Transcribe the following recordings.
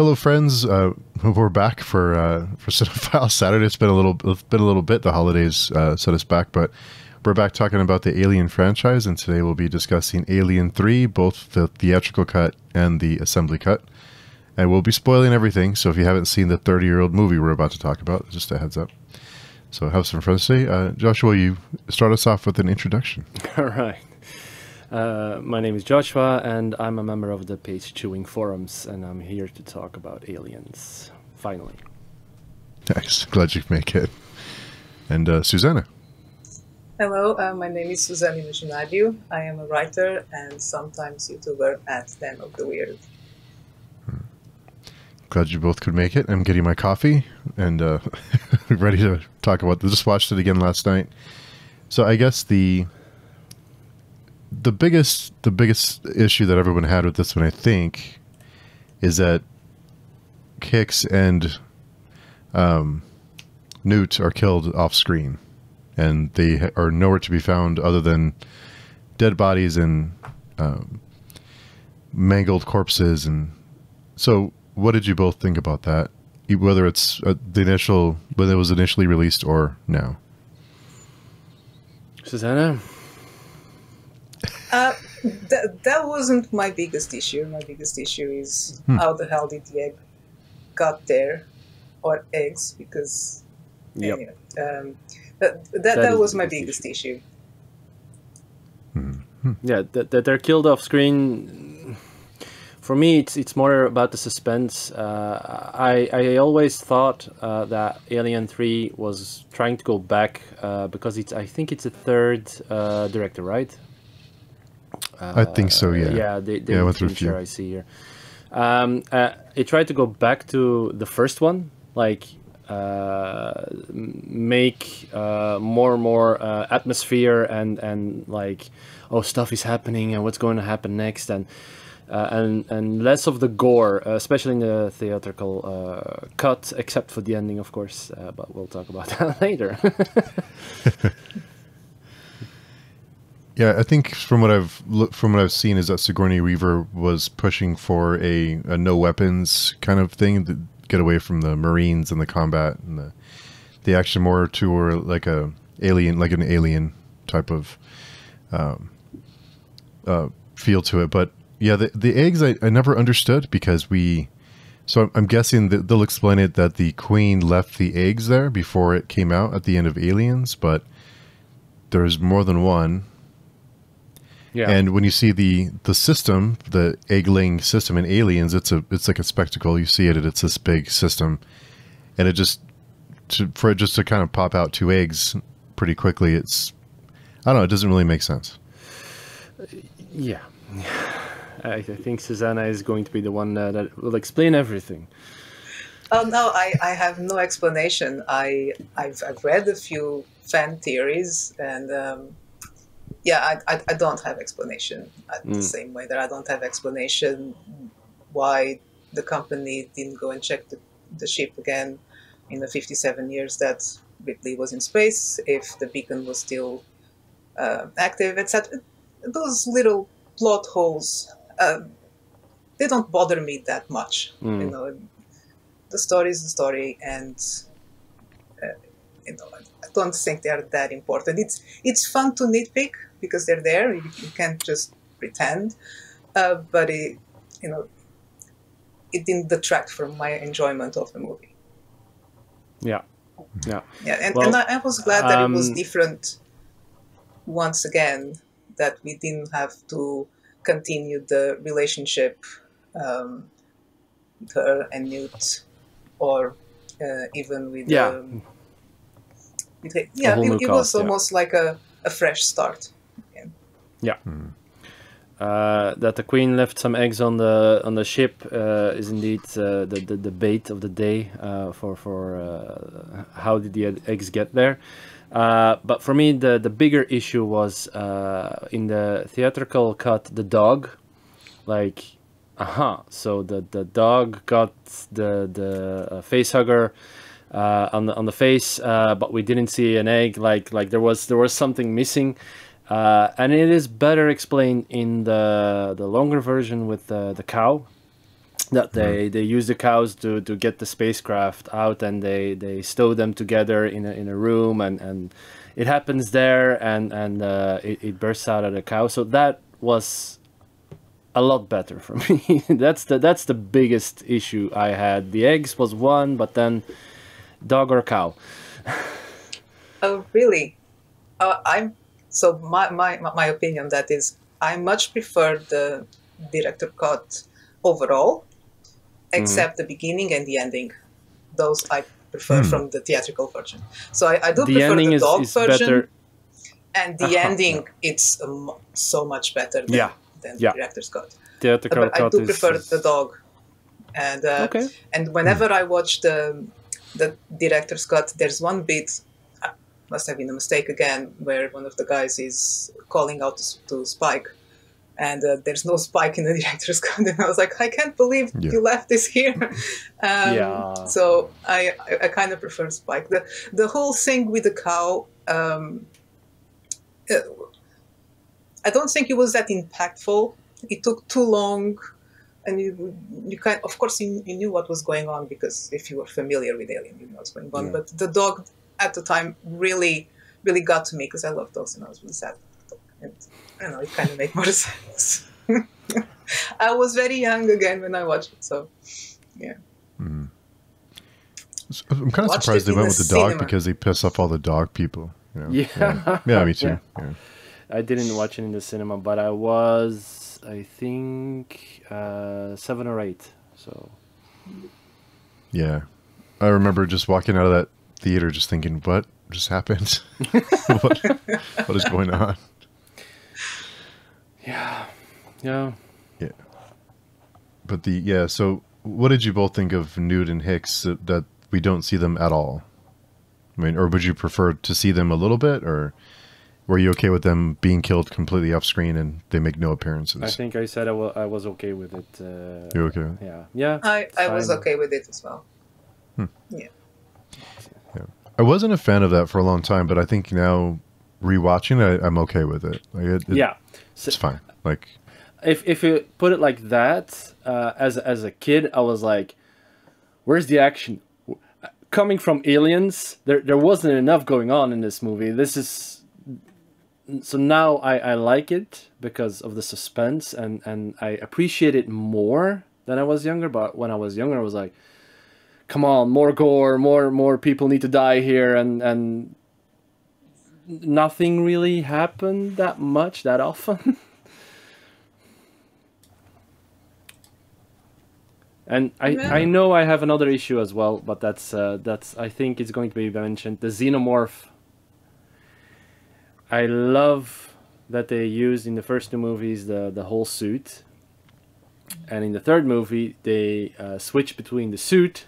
Hello, friends. Uh, we're back for uh, for Cinephile Saturday. It's been a little it's been a little bit. The holidays uh, set us back, but we're back talking about the Alien franchise, and today we'll be discussing Alien Three, both the theatrical cut and the assembly cut. And we'll be spoiling everything. So if you haven't seen the 30 year old movie we're about to talk about, just a heads up. So have some friends today. Uh, Joshua, you start us off with an introduction. All right. Uh, my name is Joshua, and I'm a member of the Page Chewing Forums, and I'm here to talk about aliens. Finally. Nice. Glad you make it. And uh, Susanna. Hello, uh, my name is Susanna Imaginariu. I am a writer and sometimes YouTuber at Den of the Weird. Glad you both could make it. I'm getting my coffee and uh, ready to talk about this. Just watched it again last night. So I guess the the biggest the biggest issue that everyone had with this one, I think, is that Hicks and um, Newt are killed off screen, and they are nowhere to be found other than dead bodies and um, mangled corpses. And so, what did you both think about that? Whether it's uh, the initial when it was initially released or now. Susanna. Uh, th- that wasn't my biggest issue. My biggest issue is Hmm. how the hell did the egg got there, or eggs? Because Yep. anyway, um, that that, That that, is was my biggest biggest issue. Yeah, that, that they're killed off screen. For me, it's it's more about the suspense. Uh, I I always thought uh, that Alien Three was trying to go back uh, because it's I think it's a third uh, director, right? I think so. Yeah. Yeah, they, they Yeah, a few. I see here. Um, uh, it tried to go back to the first one, like uh, make uh, more and more uh, atmosphere and and like oh stuff is happening and what's going to happen next and. Uh, and and less of the gore, uh, especially in the theatrical uh, cut, except for the ending, of course. Uh, but we'll talk about that later. Yeah, I think from what I've from what I've seen is that Sigourney Weaver was pushing for a, a no weapons kind of thing to get away from the Marines and the combat and the the action more to or like a alien like an alien type of um, uh, feel to it. But yeah, the the eggs I, I never understood because we so I'm, I'm guessing that they'll explain it that the queen left the eggs there before it came out at the end of Aliens, but there's more than one yeah, and when you see the the system, the egg laying system in Aliens, it's a it's like a spectacle. You see it, it's this big system, and it just to, for it just to kind of pop out two eggs pretty quickly. It's I don't know. It doesn't really make sense. Yeah. I, I think Susanna is going to be the one uh, that will explain everything. Oh no, I, I have no explanation. I I've, I've read a few fan theories, and um, yeah, I, I, I don't have explanation. Uh, The Mm. same way that I don't have explanation why the company didn't go and check the, the ship again in the 57 years that Ripley was in space, if the beacon was still uh, active, etc. Those little plot holes, uh, they don't bother me that much. You Mm. know, the story is the story, and uh, you know, I don't think they are that important. It's it's fun to nitpick because they're there. You, you can't just pretend, uh, but it, you know, it didn't detract from my enjoyment of the movie. Yeah. Yeah. Yeah, and, Well, and I, I was glad that it was um, different once again, that we didn't have to continue the relationship um, with her and Newt, or uh, even with Yeah. um, with. Yeah, it, it was cast, yeah. almost like a, a fresh start. Uh, that the queen left some eggs on the on the ship uh, is indeed uh, the, the bait of the day uh, for for uh, how did the eggs get there. Uh, but for me, the the bigger issue was uh, in the theatrical cut, the dog, like, aha. So the the dog got the the uh, face hugger uh, on the on the face, uh, but we didn't see an egg. Like like there was there was something missing. Uh, and it is better explained in the the longer version with the, the cow that they they use the cows to to get the spacecraft out and they they stow them together in a in a room and and it happens there and and uh, it, it bursts out of the cow. So that was a lot better for me. That's the that's the biggest issue i had. The eggs was one but then dog or cow. Oh, really? Uh, I'm so my, my my opinion that is I much prefer the director cut overall, except the beginning and the ending. Those I prefer from the theatrical version. So I, I do the prefer the dog is version, better and the Uh-huh, ending it's um, so much better than, Yeah, than yeah. the director's cut. theatrical But I cut do is- prefer is- the dog, and uh, okay and whenever I watch the the director's cut, there's one bit. Must have been a mistake again, where one of the guys is calling out to, to Spike, and uh, there's no Spike in the director's cut, and I was like, I can't believe Yeah. you left this here. um, Yeah. So I I, I kind of prefer Spike. The the whole thing with the cow. Um, uh, I don't think it was that impactful. It took too long and you you kind of course you, you knew what was going on because if you were familiar with alien you knew what's going on Yeah. but the dog at the time really really got to me because i love dogs and i was really sad and i don't know it kind of made more sense i was very young again when i watched it so So I'm kind of Watched surprised they went the with the dog because they piss off all the dog people. you know? Yeah. yeah, Yeah, me too. Yeah. Yeah. I didn't watch it in the cinema, but I was, I think, uh, seven or eight. So Yeah. I remember just walking out of that theater just thinking, what just happened? what, what is going on? yeah, yeah. Yeah. But the, yeah, so what did you both think of Newt and Hicks that, that we don't see them at all? I mean, or would you prefer to see them a little bit, or were you okay with them being killed completely off screen and they make no appearances? I think I said I I was okay with it. Uh, You're okay. yeah, yeah. i, I was okay with it as well I wasn't a fan of that for a long time, but I think now rewatching it, I'm okay with it. Like it, it- Yeah. So it's fine. Like, if if you put it like that, uh, as as a kid, I was like, "Where's the action?" Coming from Aliens, there there wasn't enough going on in this movie. This is so now I I like it because of the suspense and and I appreciate it more than I was younger. But when I was younger, I was like, "Come on, more gore, more more people need to die here," and and nothing really happened that much that often. And I, Yeah. I know I have another issue as well, but that's uh, that's I think it's going to be mentioned. The xenomorph. I love that they used in the first two movies the the whole suit, and in the third movie they uh, switched between the suit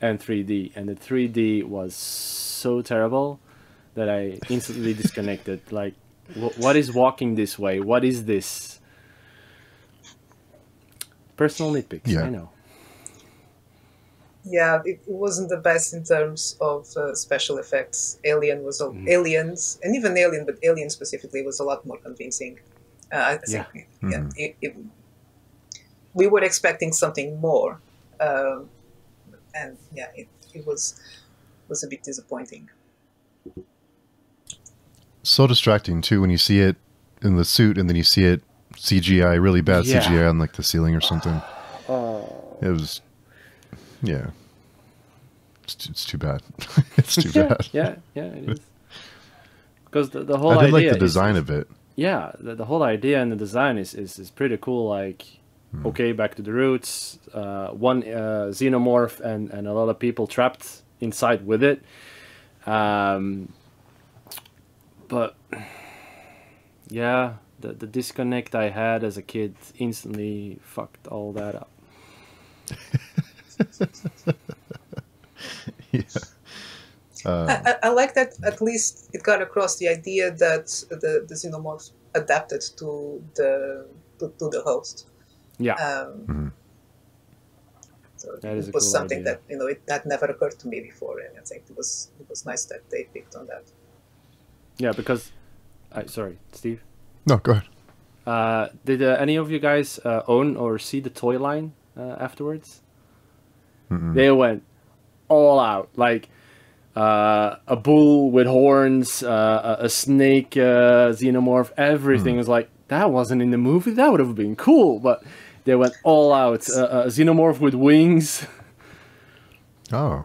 and 3D, and the 3D was so terrible that I instantly disconnected. Like, wh- what is walking this way? What is this? Personal nitpicks. Yeah. I know. yeah it, it wasn't the best in terms of uh, special effects alien was a, Mm-hmm. aliens and even alien but alien specifically was a lot more convincing uh, i think Yeah. yeah, Mhm. it, it, we were expecting something more um, and yeah it, it was was a bit disappointing so distracting too when you see it in the suit and then you see it CGI, really bad Yeah. CGI on like the ceiling or something. Oh. It was, yeah. It's, too- it's too bad. it's too yeah, bad. yeah, yeah, it is. Because the, the whole I did idea like the is- design of it. yeah the, the whole idea and the design is, is, is pretty cool like okay back to the roots. Uh, one uh, xenomorph and, and a lot of people trapped inside with it. Um, but yeah the, the disconnect i had as a kid instantly fucked all that up. Yeah. Uh, I, I, I like that at least it got across the idea that the, the xenomorph adapted to the to, to the host yeah um, Mhm. so That is it was cool something idea. that you know it, that never occurred to me before and i think it was it was nice that they picked on that yeah because I sorry steve no, go ahead. Uh, did uh, any of you guys uh, own or see the toy line uh, afterwards? Mm-mm. They went all out, like uh, a bull with horns, uh, a, a snake uh, xenomorph. Everything was like that wasn't in the movie. That would have been cool, but they went all out. Uh, a xenomorph with wings. Oh,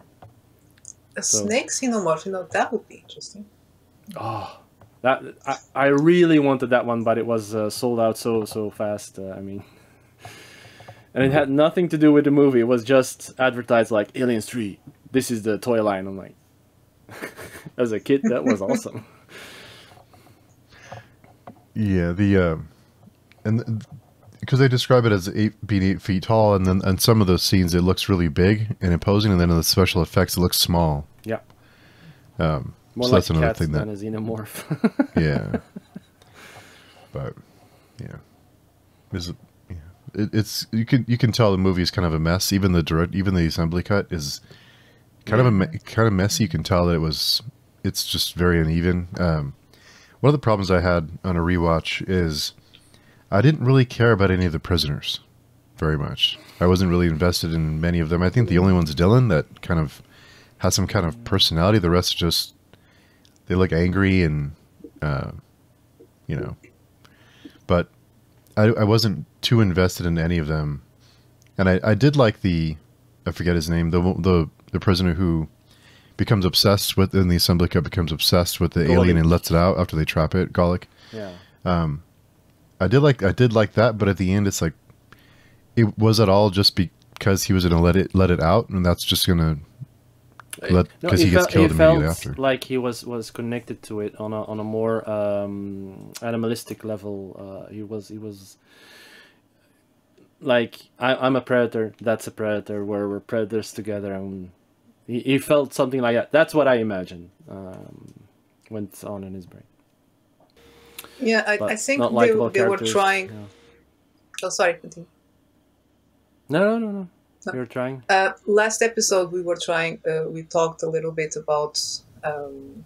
A So- snake xenomorph, you know, that would be interesting. Oh, that I, I really wanted that one, but it was uh, sold out so so fast. Uh, I mean, and it had nothing to do with the movie. It was just advertised like Aliens Three. This is the toy line. I'm like, as a kid, that was awesome. yeah. The um, and because they describe it as eight being eight feet tall, and then and some of those scenes it looks really big and imposing, and then in the special effects it looks small. Yeah, Um, more so like that's a another thing than that a xenomorph. yeah. But yeah, is it, yeah. It, it's you can you can tell the movie is kind of a mess. Even the direct, even the assembly cut is kind of a kind of messy. You can tell that it was. It's just very uneven. Um, one of the problems I had on a rewatch is I didn't really care about any of the prisoners very much. I wasn't really invested in many of them. I think the only one's Dillon that kind of has some kind of personality. The rest just they look angry and uh, you know. But I, I wasn't too invested in any of them, and I, I did like the I forget his name the the the prisoner who becomes obsessed with in the assembly cut becomes obsessed with the alien and lets it out after they trap it. Golic. yeah, I did like I did like that, but at the end, it's like it was it all just because he was gonna let it let it out, and that's just gonna let No, because he gets felt- killed immediately after. like he was was connected to it on a on a more um, animalistic level. Uh, he was he was like I, I'm a predator. That's a predator. We're we're predators together, and he, he felt something like that. That's what I imagine um, went on in his brain. Yeah, I, I think they, they were trying. yeah. Oh, sorry, continue. No, no, no, no. No. You're trying. Uh, last episode, we were trying. Uh, we talked a little bit about um,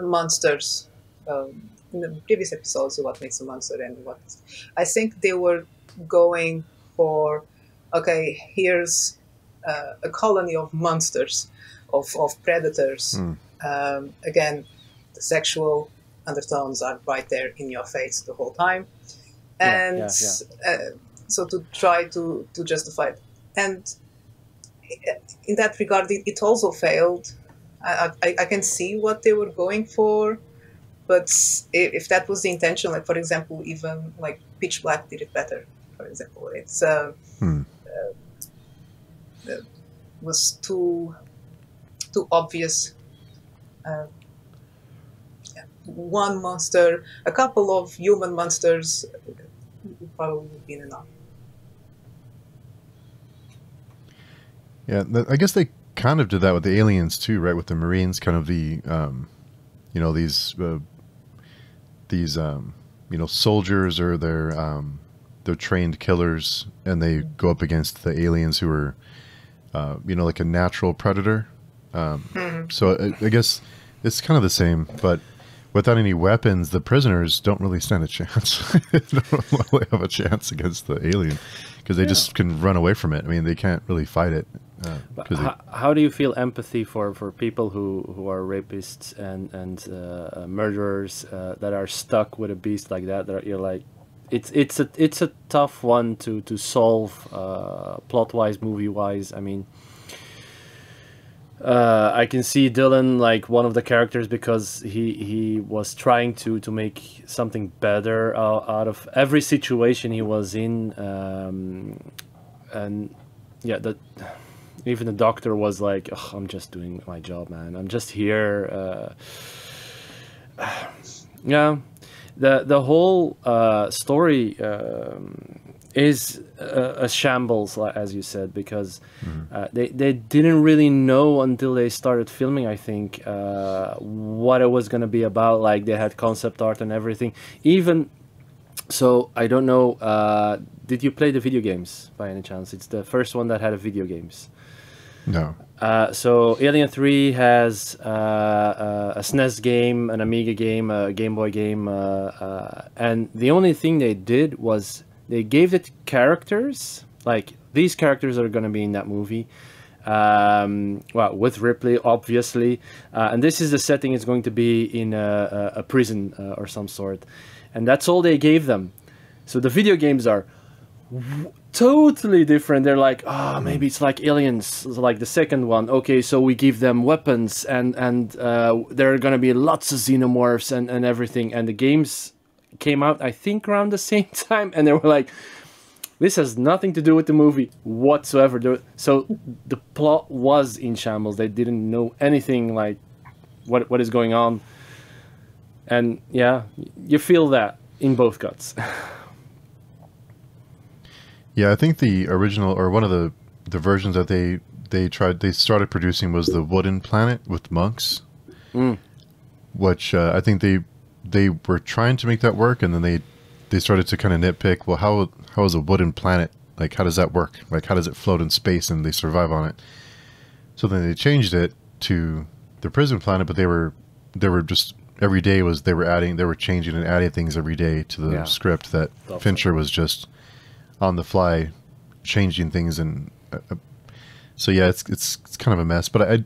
monsters. Um, in the previous episodes, what makes a monster and what. I think they were going for. Okay, here's uh, a colony of monsters, of of predators. Hmm. Um, again, the sexual undertones are right there in your face the whole time, Yeah, and yeah, Uh, so to try to to justify it and in that regard, it, it also failed. I, I, I can see what they were going for, but if, that was the intention, like for example, even like Pitch Black did it better. For example, it's uh, Hmm. uh, was too too obvious. Uh, yeah, one monster, a couple of human monsters, would probably would been enough. Yeah, I guess they kind of did that with the aliens too, right? With the Marines, kind of the, um, you know, these uh, these um, you know soldiers or they're um, they're trained killers, and they go up against the aliens who are, uh, you know, like a natural predator. Um, So I, I guess it's kind of the same, but without any weapons, the prisoners don't really stand a chance. they don't really have a chance against the alien because they just can run away from it. I mean, they can't really fight it. Uh, But 'cause they- how, how do you feel empathy for, for people who, who are rapists and and uh, uh, murderers uh, that are stuck with a beast like that? That you're like, it's it's a it's a tough one to to solve uh, plot wise, movie wise. I mean, uh, I can see Dillon like one of the characters because he he was trying to to make something better out, out of every situation he was in, um, and yeah, that even the doctor was like, "Ugh, "I'm just doing my job, man. I'm just here." Uh, yeah, the the whole uh, story um, is a, a shambles, as you said, because uh, they they didn't really know until they started filming. I think uh, what it was gonna be about. Like they had concept art and everything. Even so, I don't know. Uh, did you play the video games by any chance? It's the first one that had a video games. no. Uh, so Alien Three has uh, uh, a SNES game, an Amiga game, a Game Boy game, uh, uh, and the only thing they did was they gave it characters like these characters are going to be in that movie. Um, well, with Ripley, obviously, uh, and this is the setting. It's going to be in a, a, prison uh, or some sort, and that's all they gave them. So the video games are totally different. They're like, oh, maybe it's like Aliens, like the second one. Okay, so we give them weapons, and and uh, there are gonna be lots of xenomorphs and and everything. And the games came out, I think, around the same time, and they were like, this has nothing to do with the movie whatsoever. So the plot was in shambles. They didn't know anything like what what is going on. And yeah, you feel that in both cuts. yeah, I think the original or one of the the versions that they they tried they started producing was the wooden planet with monks. Mm. Which uh, I think they they were trying to make that work and then they they started to kind of nitpick, well, how how is a wooden planet like? How does that work? Like, how does it float in space and they survive on it? So then they changed it to the prison planet, but they were they were just every day was they were adding they were changing and adding things every day to the yeah. script that Fincher was just on the fly changing things and uh, uh, so yeah it's, it's it's kind of a mess but I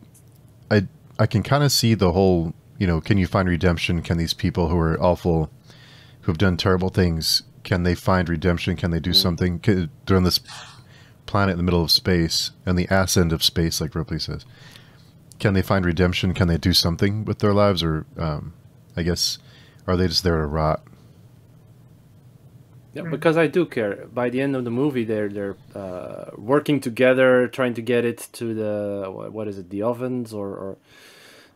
I I can kind of see the whole you know can you find redemption can these people who are awful who have done terrible things, can they find redemption? Can they do mm. something can, during this planet in the middle of space and the ass end of space, like Ripley says? Can they find redemption? Can they do something with their lives, or um, I guess are they just there to rot? Yeah, because I do care. By the end of the movie, they're they're uh, working together, trying to get it to the what is it, the ovens or, or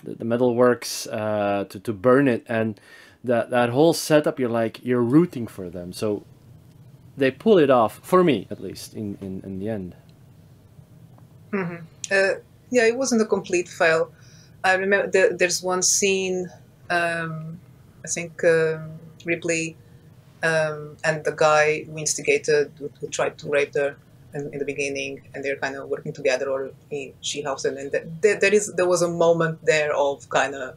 the, the metal works uh, to to burn it, and that that whole setup you're like you're rooting for them. So they pull it off for me at least in in, in the end. Mm-hmm. uh, yeah it wasn't a complete fail. I remember the, there's one scene um, i think uh, ripley um, and the guy who instigated who, who tried to rape her in, in, the beginning and they're kind of working together or he, she helps him and there, there is there was a moment there of kind of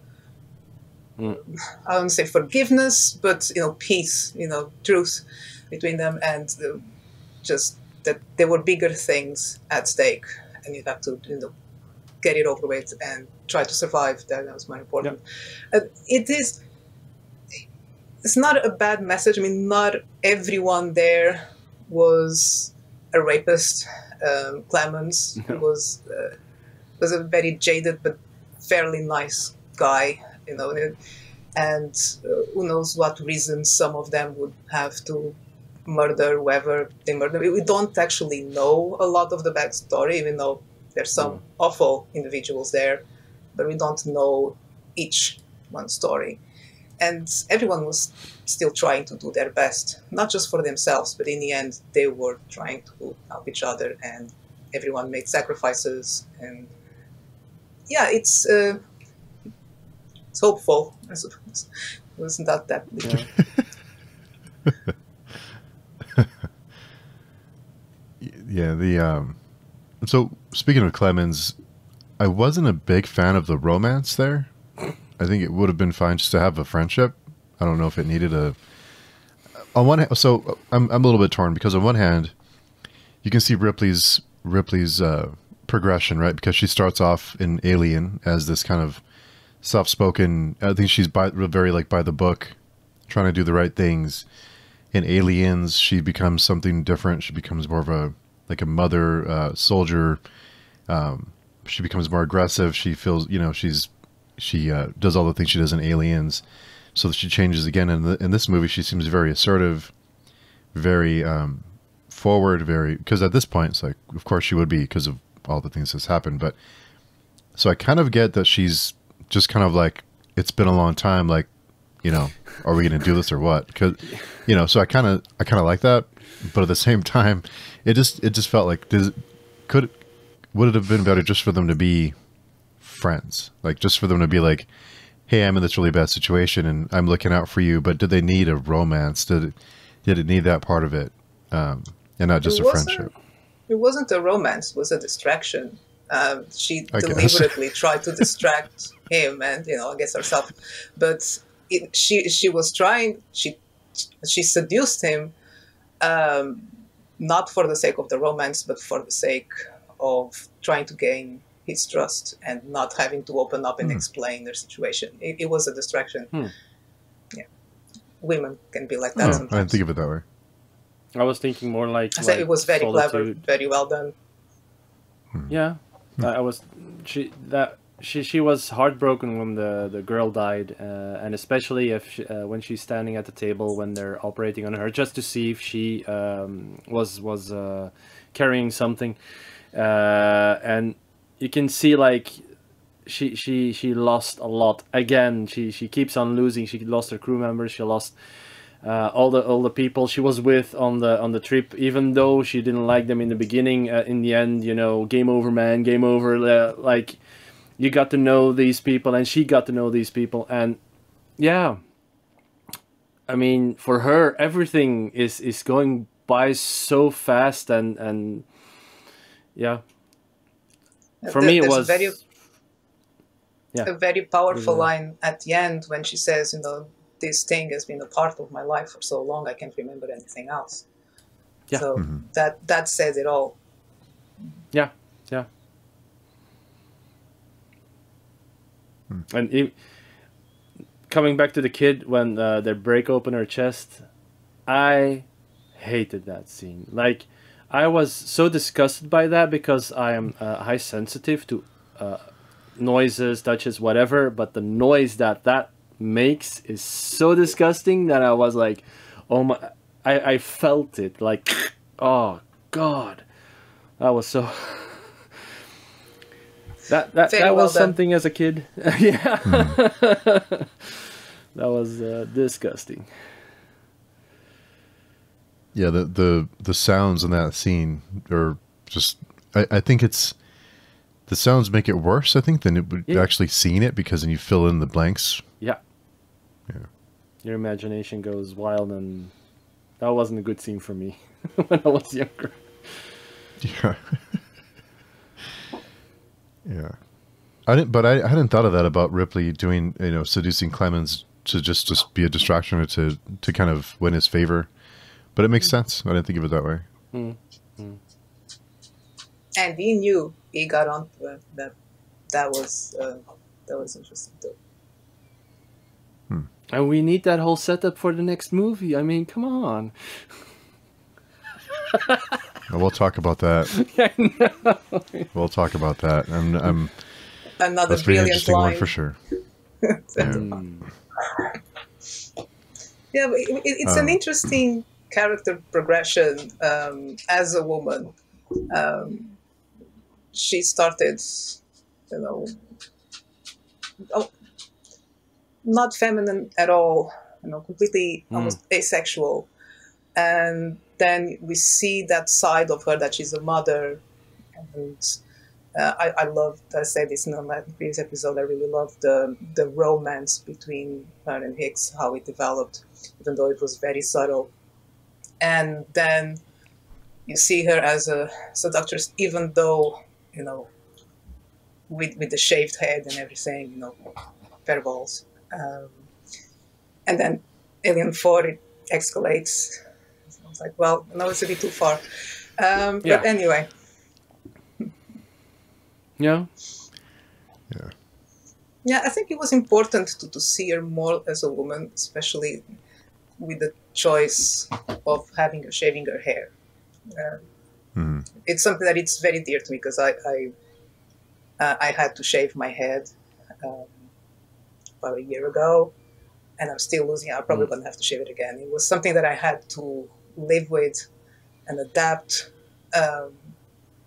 mm. I don't say forgiveness, but you know, peace, you know, truth between them, and uh, just that there were bigger things at stake, and you have to, you know, get it over with and try to survive. That, that was more important. Yeah. Uh, it is. It's not a bad message. I mean, not everyone there was a rapist. Um, Clemens no. was uh, was a very jaded but fairly nice guy you know, and uh, who knows what reasons some of them would have to murder whoever they murder. We don't actually know a lot of the backstory, even though there's some mm. awful individuals there, but we don't know each one story. And everyone was still trying to do their best, not just for themselves, but in the end, they were trying to help each other, and everyone made sacrifices. And yeah, it's uh, it's hopeful, I suppose. It wasn't that that yeah, the um so speaking of Clemens, I wasn't a big fan of the romance there. I think it would have been fine just to have a friendship. I don't know if it needed a on one hand, so I'm I'm a little bit torn because on one hand, you can see Ripley's Ripley's uh, progression, right? Because she starts off in Alien as this kind of soft spoken. I think she's by very like by the book, trying to do the right things. In Aliens, she becomes something different. She becomes more of a like a mother uh, soldier. Um, she becomes more aggressive. She feels, you know, she's she uh, does all the things she does in Aliens. So she changes again. In, in this movie, she seems very assertive, very um, forward, very because at this point, it's like, of course, she would be because of all the things that's happened. But so I kind of get that she's just kind of like it's been a long time. Like, you know, are we going to do this or what? Because, you know, so I kind of I kind of like that, but at the same time, it just it just felt like does could would it have been better just for them to be friends, like just for them to be like, hey, I'm in this really bad situation and I'm looking out for you. But did they need a romance? Did it, did it need that part of it, um, and not just it a friendship? It wasn't a romance; it was a distraction. Um, she I deliberately tried to distract him and you know I guess herself, but it, she she was trying she she seduced him um, not for the sake of the romance, but for the sake of trying to gain his trust and not having to open up and Hmm. explain their situation. It, it was a distraction. Hmm. Yeah, women can be like Oh, that I sometimes. didn't think of it that way. I was thinking more like. I said like it was very clever, very well done. Yeah, I, I was. She that she she was heartbroken when the the girl died, uh, and especially if she, uh, when she's standing at the table when they're operating on her, just to see if she um, was was uh, carrying something, uh, and you can see like she she she lost a lot again. She she keeps on losing. She lost her crew members. She lost uh, all the all the people she was with on the on the trip, even though she didn't like them in the beginning. Uh, in the end, you know, game over, man, game over. Uh, like you got to know these people, and she got to know these people, and yeah. I mean, for her, everything is is going by so fast, and and yeah, for There- me it there's was very Yeah. a very powerful line at the end when she says, you know, this thing has been a part of my life for so long I can't remember anything else. Yeah. So Mhm. that that says it all. Yeah, yeah. And e coming back to the kid when uh, they break open her chest, I hated that scene. Like, I was so disgusted by that because I am uh, high sensitive to uh, noises, touches, whatever. But the noise that that makes is so disgusting that I was like, oh my! I I felt it like, oh god, that was so. That that, Very that well was done. something as a kid. yeah. that was uh, disgusting. Yeah, the the the sounds in that scene are just. I, I think it's the sounds make it worse. I think than it would Yeah. actually seeing it because then you fill in the blanks. Yeah. Yeah. Your imagination goes wild, and that wasn't a good scene for me when I was younger. Yeah. yeah. I didn't, but I, I hadn't thought of that about Ripley doing, you know, seducing Clemens to just just be a distraction or to to kind of win his favor. But it makes sense. I didn't think of it that way. And he knew he got on to it. That that was uh, that was interesting too. And we need that whole setup for the next movie. I mean, come on. We'll talk about that. I know. We'll talk about that. I'm, I'm Another that's a pretty brilliant interesting line. one for sure. Mm. Yeah, but it, it- it's an Um, interesting character progression um, as a woman. Um, she started, you know, oh, not feminine at all, you know, completely Mm. almost asexual. And then we see that side of her that she's a mother. And uh, I, I loved, I said this in the previous episode, I really loved the, the romance between her and Hicks, how it developed even though it was very subtle. And then you see her as a seductress, even though, you know, with, with the shaved head and everything, you know, fair balls. Um, and then Alien 4, it escalates. I was like, well, no, it's a bit too far. Um, Yeah. But anyway, Yeah. Yeah. Yeah, I think it was important to, to see her more as a woman, especially with the choice of having or shaving her hair. Uh, Mhm. It's something that it's very dear to me because I I, uh, I had to shave my head um, about a year ago, and I'm still losing. I'm probably gonna have to shave it again. It was something that I had to live with and adapt.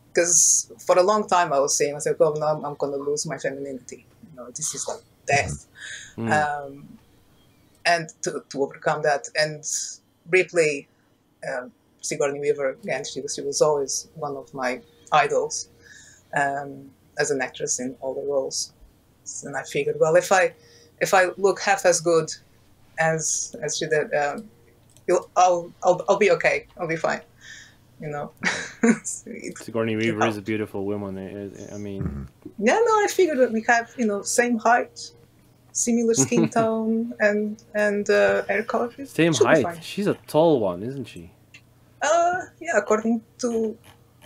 Because for a long time I was saying, I was like, "Oh no, I'm, I'm gonna lose my femininity." You know, this is like death Mm. And to, to overcome that. And Ripley, um, Sigourney Weaver, again, she was, she was always one of my idols um, as an actress in all the roles. And I figured, well, if I if I look half as good as as she did, um, you'll, I'll, I'll I'll be okay. I'll be fine. You know. Sigourney Weaver is a beautiful woman. I- I- I mean, yeah, no, I figured that we have you know same height, similar skin tone, and and uh, hair color. Same should height. fine. She's a tall one, isn't she? Uh, yeah, according to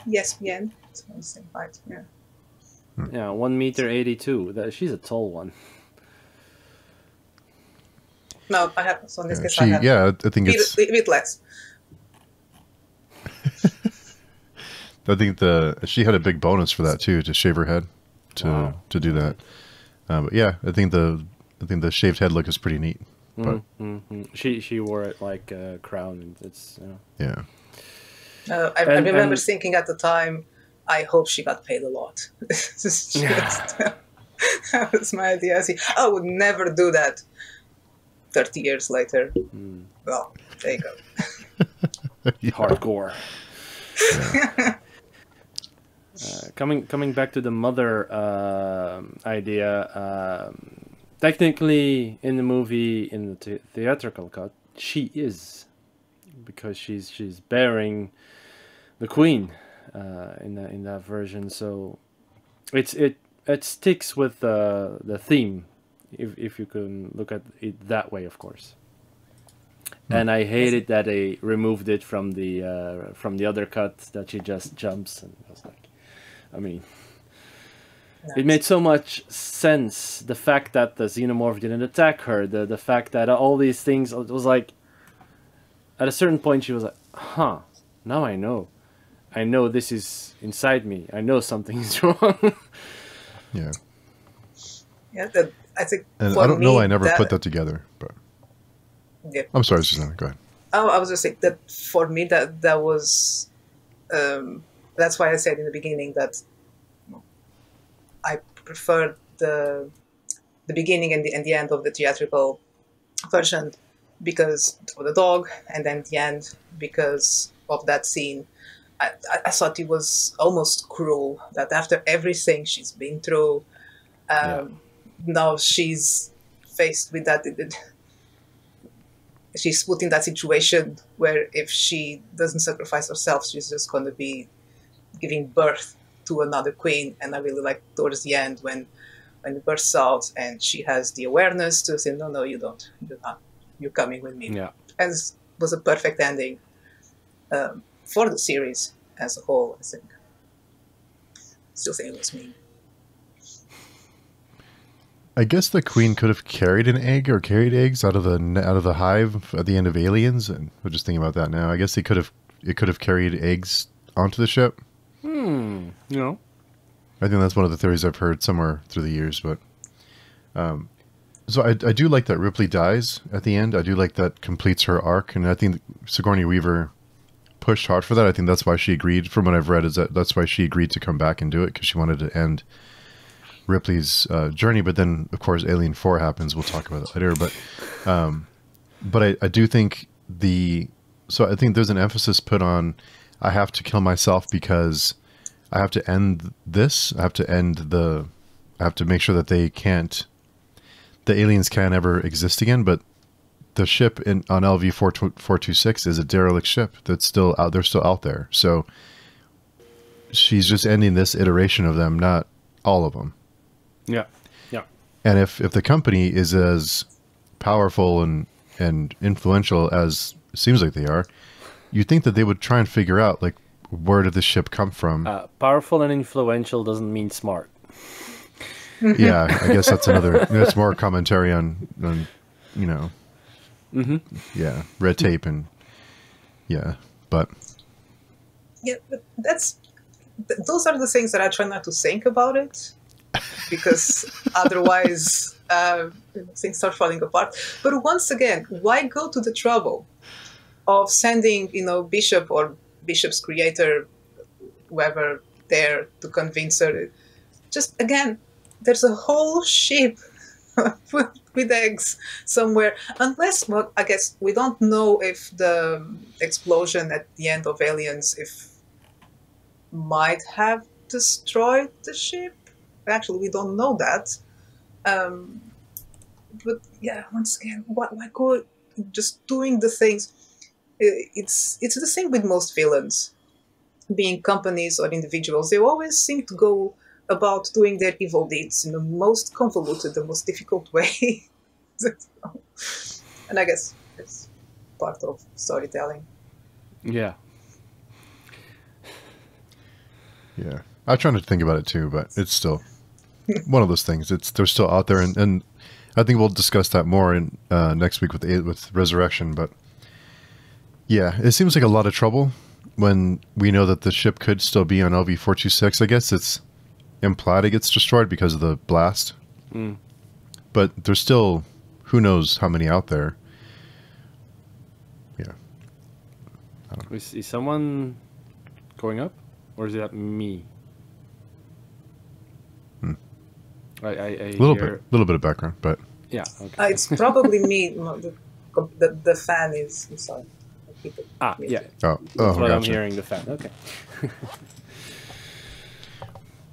ESPN, it's the same height. Yeah. Yeah, one meter eighty-two. That she's a tall one. No, I have. So in this Yeah, case, she, I have yeah, I think a it's. bit, bit less. I think the she had a big bonus for that too to shave her head to Wow. to do that. Uh, but yeah, I think the I think the shaved head look is pretty neat. But hmm She she wore it like a crown, and it's you know, yeah, Uh, I, I remember and- thinking at the time, I hope she got paid a lot. This just- that was my idea. I see, I would never do that. Thirty years later, mm, well, there you go. hardcore. Uh, coming coming back to the mother um idea, um, technically in the movie in the the- theatrical cut, she is because she's she's bearing the queen uh, in that in that version. So it's it it sticks with the the theme if if you can look at it that way, of course. And I hated that they removed it from the uh, from the other cut that she just jumps and I was like, I mean, it made so much sense. The fact that the xenomorph didn't attack her, the the fact that all these things, it was like, at a certain point she was like, huh, now I know, I know this is inside me. I know something is wrong. yeah. Yeah, that, I think. And for I don't know. me, I never put that together, but Yeah. I'm sorry, Susanna. Go ahead. Oh, I was just saying that for me that that was um, that's why I said in the beginning that I preferred the the beginning and the and the end of the theatrical version because of the dog, and then the end because of that scene. I, I, thought it was almost cruel that after everything she's been through, um, now she's faced with that. It, it, she's put in that situation where if she doesn't sacrifice herself, she's just going to be giving birth to another queen. And I really like towards the end when when it bursts out and she has the awareness to say, no, no, you don't. You're not. You're coming with me. yeah. And it was a perfect ending um, for the series as a whole, I think. Still think it was me. I guess the queen could have carried an egg or carried eggs out of the out of the hive at the end of Aliens, and I'm just thinking about that now. I guess they could have it could have carried eggs onto the ship. Hmm. You know. I think that's one of the theories I've heard somewhere through the years. But um, so I, I do like that Ripley dies at the end. I do like that completes her arc, and I think Sigourney Weaver pushed hard for that. I think that's why she agreed. From what I've read, is that that's why she agreed to come back and do it because she wanted to end Ripley's uh, journey. But then, of course, Alien Four happens. We'll talk about it later. But um, but I, I do think the so I think there's an emphasis put on I have to kill myself because I have to end this. I have to end the. I have to make sure that they can't. The aliens can't ever exist again. But the ship in on LV four four two six is a derelict ship that's still out. They're still out there. So she's just ending this iteration of them, not all of them. Yeah. Yeah. And if if the company is as powerful and and influential as it seems like they are, you'd think that they would try and figure out like where did the ship come from. Uh, powerful and influential doesn't mean smart. yeah, I guess that's another. That's more commentary on, on you know, Mm-hmm. yeah, red tape and yeah, but Yeah, that's th- those are the things that I try not to think about it because otherwise uh, things start falling apart. But once again, why go to the trouble of sending you know Bishop or Bishop's creator, whoever there to convince her? Just again, there's a whole ship with, eggs somewhere. Unless, well, I guess we don't know if the explosion at the end of Aliens if might have destroyed the ship. Actually, we don't know that. Um, but yeah, once again, why, why go just doing the things? I- It's it's the same with most villains, being companies or individuals. They always seem to go about doing their evil deeds in the most convoluted, the most difficult way. and I guess it's part of storytelling. Yeah. Yeah, I'm trying to think about it too, but it's still one of those things. It's they're still out there, and, and I think we'll discuss that more in uh, next week with with Resurrection. But yeah, it seems like a lot of trouble when we know that the ship could still be on LV four two six. I guess it's implied it gets destroyed because of the blast, Mm. but there's still who knows how many out there. Yeah, Is, is someone going up, or is that me? Hmm. I, I, I a little hear, bit, little bit of background, but Yeah. Uh, it's probably me. No, the, the, the fan is is on. Keep it ah, muted. yeah. oh, That's oh, what I'm hearing. The fan. Okay.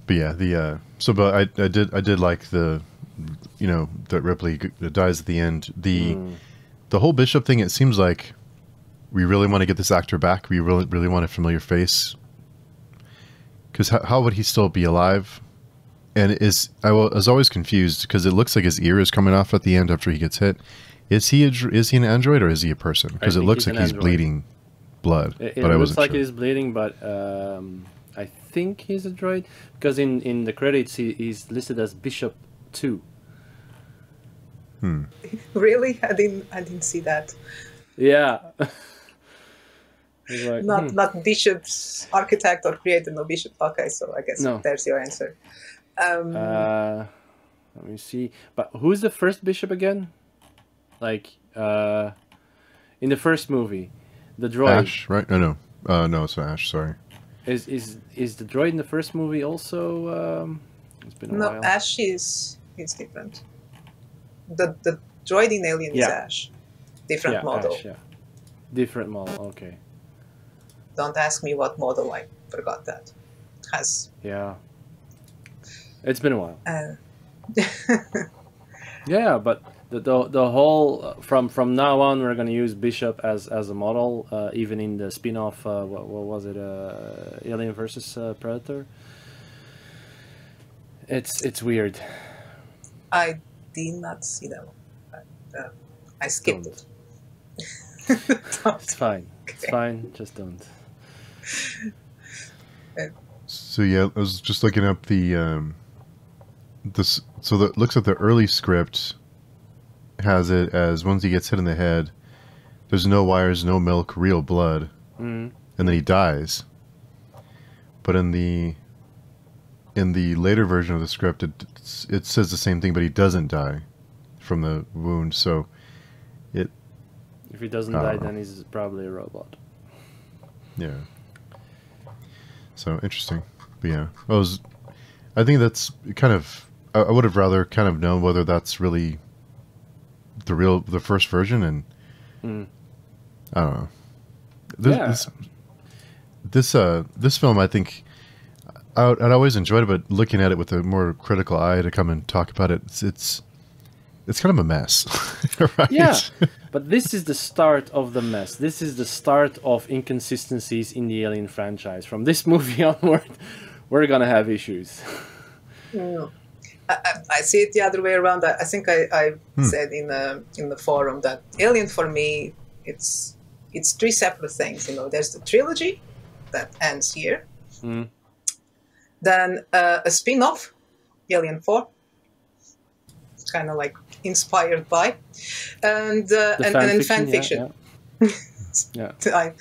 But yeah, the uh, so but I I did I did like the you know that Ripley dies at the end. The Mm. the whole Bishop thing. It seems like we really want to get this actor back. We really really want a familiar face. Because how, how would he still be alive? And is I was always confused because it looks like his ear is coming off at the end after he gets hit. Is he a, dr- is he an android or is he a person? Because it looks he's like an he's android. bleeding blood, It, it but I looks wasn't like sure. he's bleeding, but um, I think he's a droid because in, in the credits he, he's listed as Bishop Two. Hmm. Really, I didn't I didn't see that. Yeah. He's like, Not hmm. not Bishop's architect or creator, no Bishop. Okay, so I guess No. there's your answer. Um, Uh, let me see. But who's the first bishop again? Like, uh, in the first movie, the droid Ash, right? No, no, uh, no, it's Ash. Sorry. is is is the droid in the first movie also? Um, it's been a no, while. Ash is is different. The the droid in Alien is Ash, different yeah, model. Ash, yeah. Different model. Okay. Don't ask me what model. I forgot that. Has Yeah. It's been a while. uh, Yeah, but the the, the whole uh, from from now on we're gonna use Bishop as as a model, uh, even in the spin-off. Uh, what, what was it? Uh, Alien versus uh, Predator. It's it's weird. I did not see that one. But, uh, I skipped Don't. it. It's fine. It's fine. Just don't. So yeah, I was just looking up the um, this. So that looks at the early script has it as once he gets hit in the head, there's no wires, no milk, real blood, Mm. and then he dies. But in the in the later version of the script, it it says the same thing, but he doesn't die from the wound. So it If he doesn't die, know. then he's probably a robot. yeah. So interesting, but yeah, I was. I think that's kind of. I, I would have rather kind of known whether that's really the real the first version, and Mm. I don't know. This, Yeah. this this uh this film, I think. I, I'd always enjoyed it, but looking at it with a more critical eye to come and talk about it, it's it's, it's kind of a mess, right? Yeah, but this is the start of the mess. This is the start of inconsistencies in the Alien franchise. From this movie onward, we're gonna have issues. No. I, I, I see it the other way around. I, I think I, I Hmm. said in the in the forum that Alien for me it's it's three separate things. You know, there's the trilogy that ends here. Mm. Then uh, a spin-off, Alien Four, kind of like inspired by, and uh, The and, and then fan yeah, fiction. yeah. Yeah. I,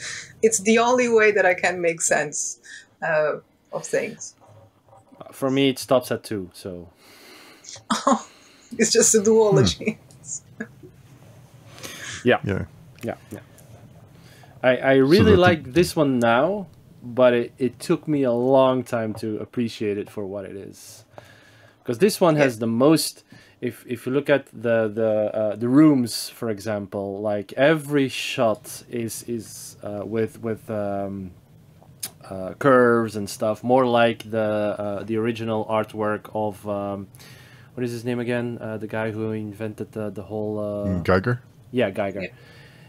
it's the only way that I can make sense uh, of things. For me, it stops at two. So it's just a duology. yeah. yeah, yeah. Yeah. I I really the- like this one now, but it, it took me a long time to appreciate it for what it is. Because this one has the most. If if you look at the the uh, the rooms, for example, like every shot is is uh, with with. Um, uh, curves and stuff, more like the uh, the original artwork of um, what is his name again? Uh, the guy who invented the the whole uh, Giger. yeah, Giger. Yeah.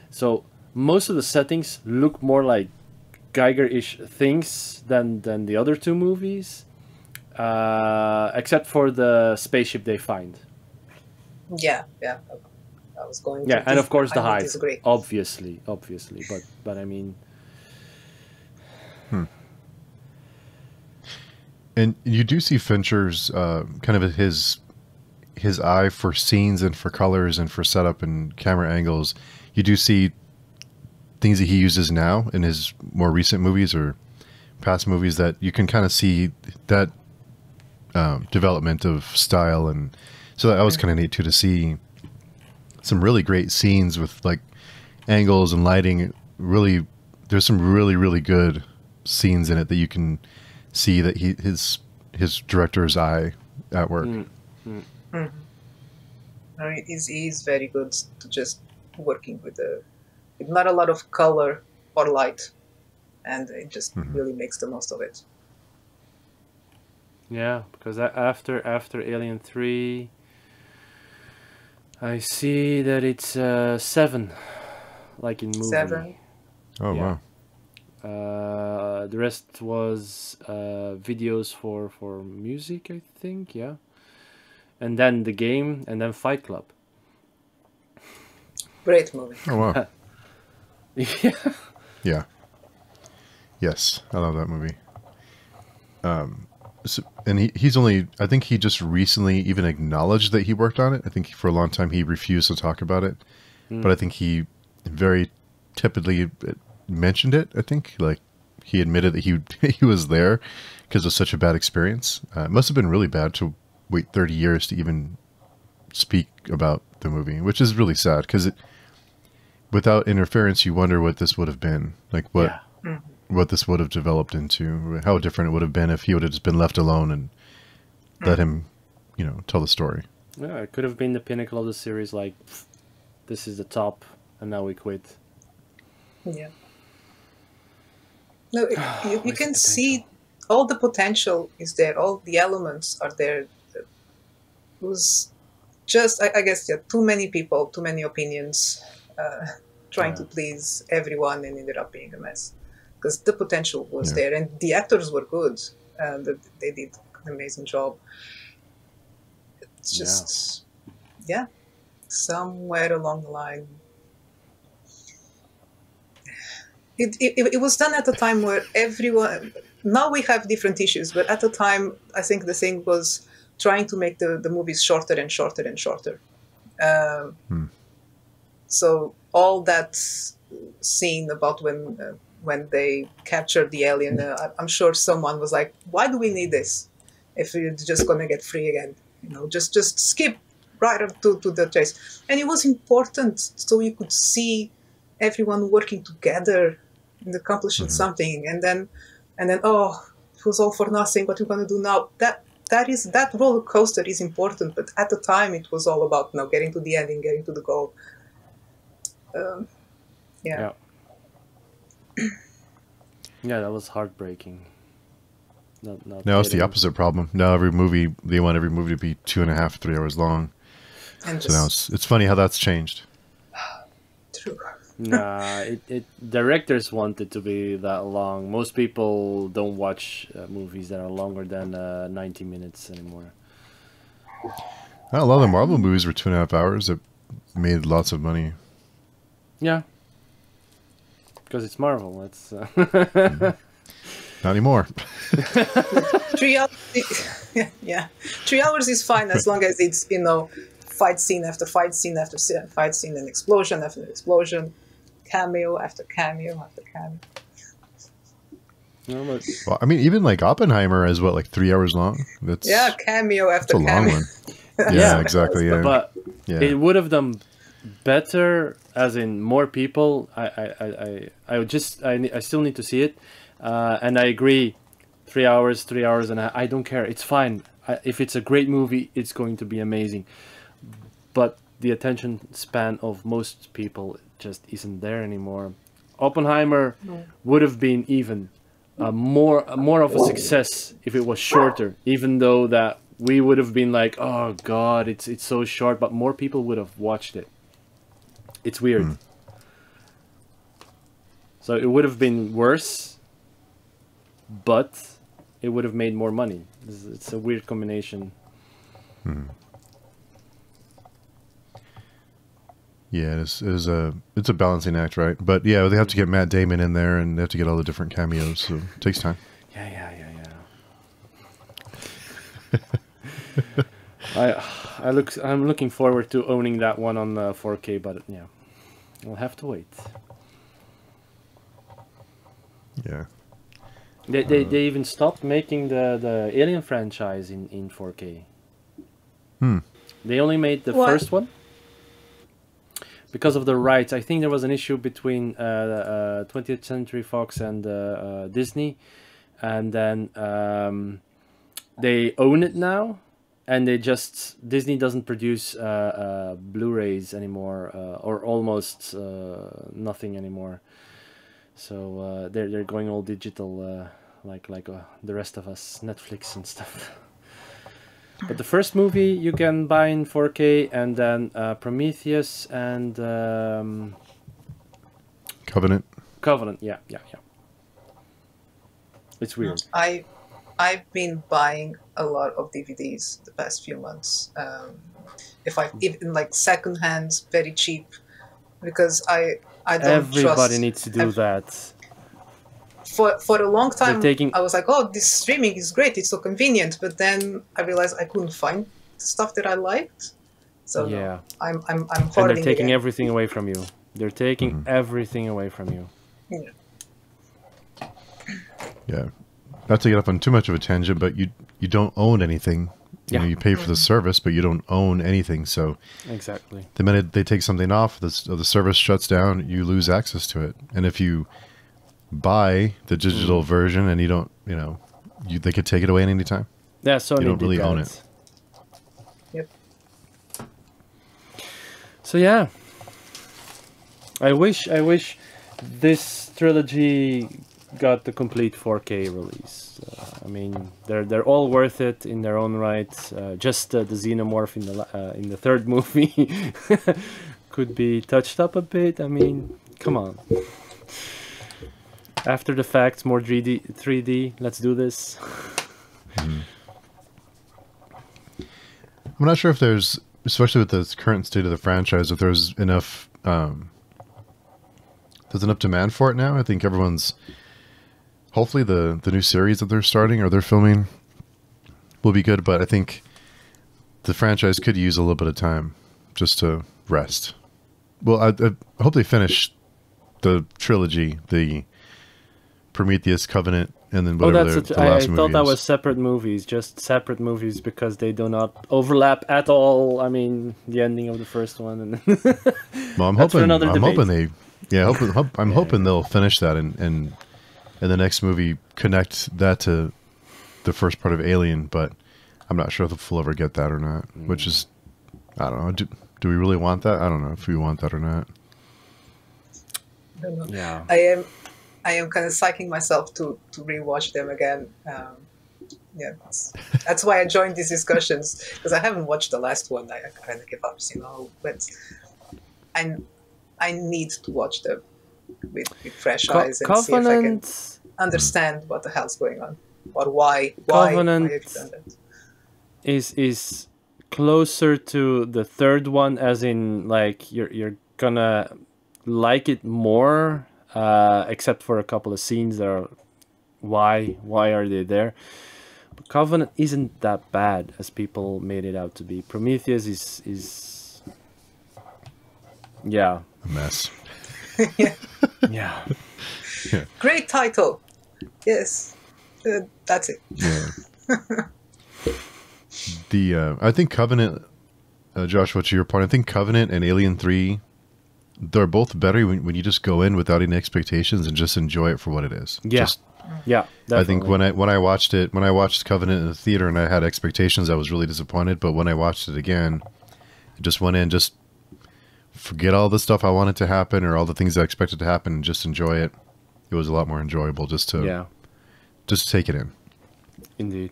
So most of the settings look more like Giger-ish things than than the other two movies, uh, except for the spaceship they find. Yeah, yeah. I was going. Yeah, to and of course the I would hive. Obviously, obviously, but but I mean, Hmm. And you do see Fincher's uh, kind of his his eye for scenes and for colors and for setup and camera angles. You do see things that he uses now in his more recent movies or past movies that you can kind of see that um, development of style and so that was kind of neat too to see some really great scenes with like angles and lighting really there's some really really good scenes in it that you can see that he his his director's eye at work. Mm. I mean, he's, he's very good to just working with the with not a lot of color or light, and it just Mhm. really makes the most of it. Yeah, because after after Alien Three, I see that it's uh, seven, like in movie. Seven. Oh Yeah. wow. Uh, the rest was uh, videos for for music, I think. Yeah, and then the game, and then Fight Club. Great movie. Oh wow. yeah. Yeah. Yes, I love that movie. Um, so, and he, he's only, I think he just recently even acknowledged that he worked on it. I think for a long time he refused to talk about it, but I think he very tepidly uh, mentioned it. I think like he admitted that he he was there because of such a bad experience. Uh, it must have been really bad to wait 30 years to even speak about the movie, which is really sad because it without interference, you wonder what this would have been like. What Yeah. Mm-hmm. what this would have developed into, how different it would have been if he would have just been left alone and let mm. him, you know, tell the story. Yeah, it could have been the pinnacle of the series. Like, pff, this is the top, and now we quit. Yeah. No, it, you, you can see all the potential is there. All the elements are there. It was just, I, I guess, yeah, too many people, too many opinions, uh, trying to please everyone, and ended up being a mess. Because the potential was Yeah. there, and the actors were good, and they did an amazing job. It's Yeah. just, yeah, somewhere along the line, it, it, it was done at a time where everyone now we have different issues but at the time i think the thing was trying to make the, the movies shorter and shorter and shorter. Um, Hmm. so all that scene about when uh, when they captured the alien uh, i'm sure someone was like why do we need this if we're just gonna get free again? You know just just skip right up to, to the chase. And it was important so you could see everyone working together and accomplishing Mhm. something. And then and then oh it was all for nothing. What are going to do now? That that is that roller coaster is important but at the time it was all about you know getting to the ending getting to the goal um, yeah, Yeah. Yeah, that was heartbreaking. Not, not Now it's the opposite problem. Now every movie, they want every movie to be two and a half, three hours long. and So just now it's, it's funny how that's changed. True Nah, it, it directors want it to be that long. Most people don't watch uh, movies that are longer than uh, 90 minutes anymore. Well, a lot of the Marvel movies were two and a half hours that made lots of money. Yeah. Because it's Marvel. It's uh, Not anymore. three hours yeah, yeah three hours is fine as long as it's you know fight scene after fight scene after fight scene and explosion after explosion cameo after cameo after cameo no, but Well, I mean, even like Oppenheimer is what, like three hours long? That's, yeah cameo that's after a long cameo one. Yeah, Yeah. exactly. Yeah. but yeah. it would have done better as in more people i i i i, I just I, I still need to see it uh, and i agree three hours three hours and I, I don't care it's fine I, if it's a great movie it's going to be amazing but the attention span of most people just isn't there anymore. Oppenheimer would have been even uh, more more of a success if it was shorter even though that we would have been like oh god it's it's so short but more people would have watched it. It's weird. So it would have been worse but it would have made more money. It's, it's a weird combination Yeah, it's, it's a it's a balancing act, right? But yeah, they have to get Matt Damon in there, and they have to get all the different cameos, so it takes time. yeah yeah yeah yeah I I look I'm looking forward to owning that one on uh, 4K, but yeah, we'll have to wait. Yeah. They, they, they even stopped making the, the Alien franchise in, in 4K. Hmm. They only made the Why? first one because of the rights. I think there was an issue between uh, uh, 20th Century Fox and uh, uh, Disney, and then um, they own it now, and they just Disney doesn't produce uh, uh, Blu-rays anymore, or almost nothing anymore. So they're they're going all digital, like like the rest of us, Netflix and stuff. But the first movie you can buy in 4K, and then uh, Prometheus and um, Covenant. Covenant. Yeah, yeah, yeah. It's weird. I, I've been buying a lot of DVDs the past few months. Um, if I even like second hands, very cheap, because I I don't Everybody trust. needs to do ev- that. For for a long time taking- I was like, oh, this streaming is great, it's so convenient. But then I realized I couldn't find stuff that I liked. So no, yeah, I'm I'm I'm and they're taking again. everything away from you. They're taking Mhm. everything away from you. Yeah. Yeah. Not to get up on too much of a tangent, but you you don't own anything. You Yeah. know, you pay for the service, but you don't own anything. So Exactly. the minute they take something off, the, the service shuts down, you lose access to it. And if you buy the digital Mm. version and you don't, you know, you, they could take it away at any time. Yeah, Sony you don't really that. own it. Yep. So yeah, I wish I wish this trilogy got the complete 4K release. Uh, I mean, they're they're all worth it in their own right. Uh, just uh, the xenomorph in the uh, in the third movie could be touched up a bit. I mean, come on. After the fact, more 3D. 3D. Let's do this. I'm not sure if there's, especially with the current state of the franchise, if there's enough, um, there's enough demand for it now. I think everyone's, hopefully the the new series that they're starting or they're filming will be good, but I think the franchise could use a little bit of time just to rest. Well, I, I hope they finish the trilogy, the Prometheus, Covenant, and then Oh, whatever that's. the, a, the I, I last thought movie that is. was separate movies, just separate movies because they do not overlap at all. I mean, the ending of the first one, and Well, I'm hoping. another I'm debate. hoping they. Yeah, hoping, hope, I'm Yeah. hoping they'll finish that and and in the next movie connect that to the first part of Alien, but I'm not sure if we'll ever get that or not. Mm. Which is, I don't know. Do, do we really want that? I don't know if we want that or not. I yeah, I am I am kind of psyching myself to to rewatch them again. Um, yeah, that's, that's why I joined these discussions because I haven't watched the last one. I, I kind of give up, you know. But I I need to watch them with, with fresh Co- eyes and see if I can understand what the hell's going on or why why, why Covenant- have done that. is is closer to the third one, as in like you're you're gonna like it more, uh, except for a couple of scenes that are why why are they there? But Covenant isn't that bad as people made it out to be. Prometheus is is yeah A mess. yeah Great title. Yes, uh, that's it. Yeah. the uh, I think Covenant, uh, Joshua, to your point, I think Covenant and Alien Three, they're both better when, when you just go in without any expectations and just enjoy it for what it is. Yeah, Just yeah. I think when I when I watched it when I watched Covenant in the theater and I had expectations, I was really disappointed. But when I watched it again, I just went in just forget all the stuff I wanted to happen or all the things I expected to happen and just enjoy it. It was a lot more enjoyable just to yeah. just take it in. Indeed.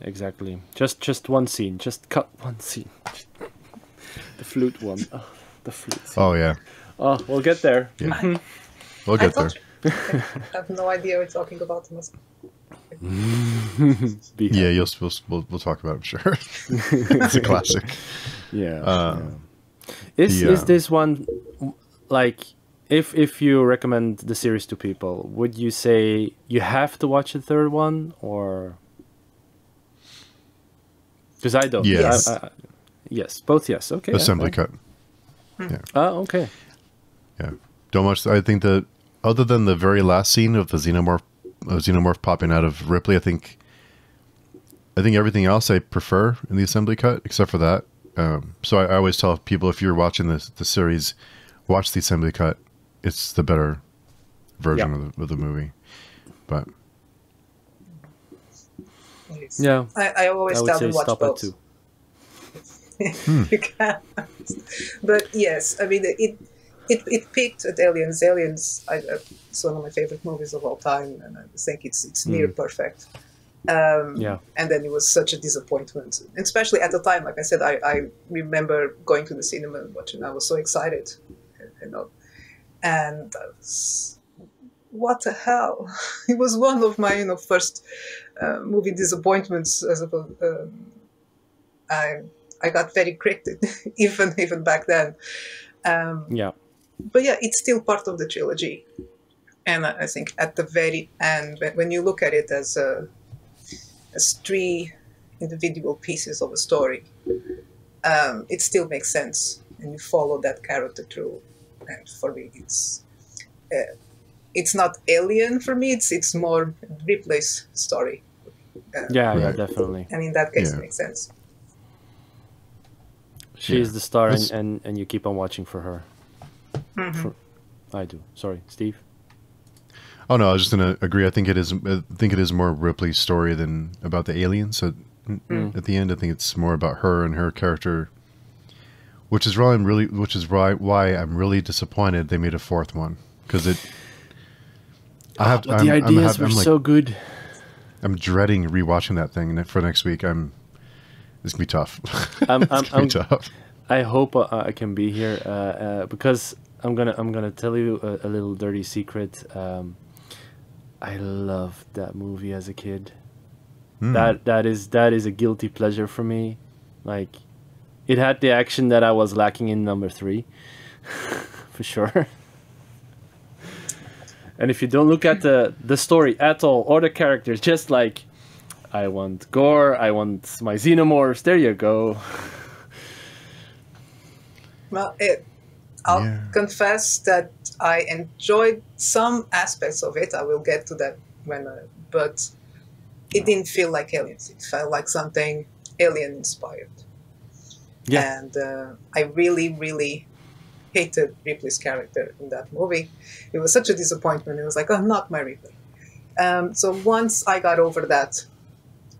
Exactly. Just just one scene. Just cut one scene. the flute one. Oh, the flute scene. Oh yeah, Oh, we'll get there. yeah. we'll I get there. you- I have no idea what you're talking about. Must- Be Yeah, happy. you'll we'll, we'll, we'll talk about it. I'm sure. it's a classic. Yeah. Uh, yeah. Is the, is this one like if if you recommend the series to people, would you say you have to watch the third one or Because I don't. Yes. I- I- yes, both yes. Okay. Assembly cut. Yeah. Oh, okay. Yeah. Don't much. I think that other than the very last scene of the xenomorph, uh, xenomorph popping out of Ripley, I think, I think everything else I prefer in the assembly cut, except for that. Um, so I, I always tell people if you're watching this the series, watch the assembly cut. It's the better version Yeah. of, the, of the movie. But Yeah. I, I always I tell say them watch stop at you can. But yes, I mean it. It, it peaked at Aliens. Aliens, I, uh, it's one of my favorite movies of all time, and I think it's it's near perfect. Um, Yeah. and then it was such a disappointment, especially at the time. Like I said, I, I remember going to the cinema and watching. I was so excited, you know, and I was, what the hell? it was one of my you know first uh, movie disappointments. As a, um, I I got very cryptic even even back then. Um, Yeah. but yeah, it's still part of the trilogy. And I I think at the very end, when- when you look at it as a, as three individual pieces of a story, um, it still makes sense, and you follow that character through. And for me, it's uh, it's not Alien for me. It's it's more Ripley's story, Yeah. Yeah. Definitely. and in that case, Yeah. it makes sense. She Yeah. is the star, and, and and you keep on watching for her. Mm-hmm. For- I do. Sorry, Steve. oh no, I was just gonna agree. I think it is. I think it is more Ripley's story than about the aliens. So mm. at the end, I think it's more about her and her character, which is why I'm really, which is why why I'm really disappointed they made a fourth one because it. I have. But I'm, the I'm ideas hav- were I'm like, so good. I'm dreading rewatching that thing ne- for next week. I'm. It's gonna be tough. I'm- it's I'm- gonna be I'm- tough. I hope uh, I can be here uh, uh, because I'm gonna I'm gonna tell you a, a little dirty secret. Um, I loved that movie as a kid. Hmm. That that is that is a guilty pleasure for me. Like, it had the action that I was lacking in number three, for sure. and if you don't look at the the story at all or the characters, just like, I want gore, I want my xenomorphs. There you go. Well, it, I'll Yeah. confess that I enjoyed some aspects of it. I will get to that when, uh, but it didn't feel like aliens. It felt like something alien inspired. Yeah. And uh, I really, really hated Ripley's character in that movie. It was such a disappointment. It was like, oh, not my Ripley. Um, so once I got over that